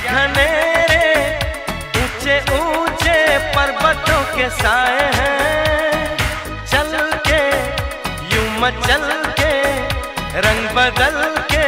घने रे, ऊँचे ऊँचे पर्वतों के साए हैं। चल के, यूँ मचल के, रंग बदल के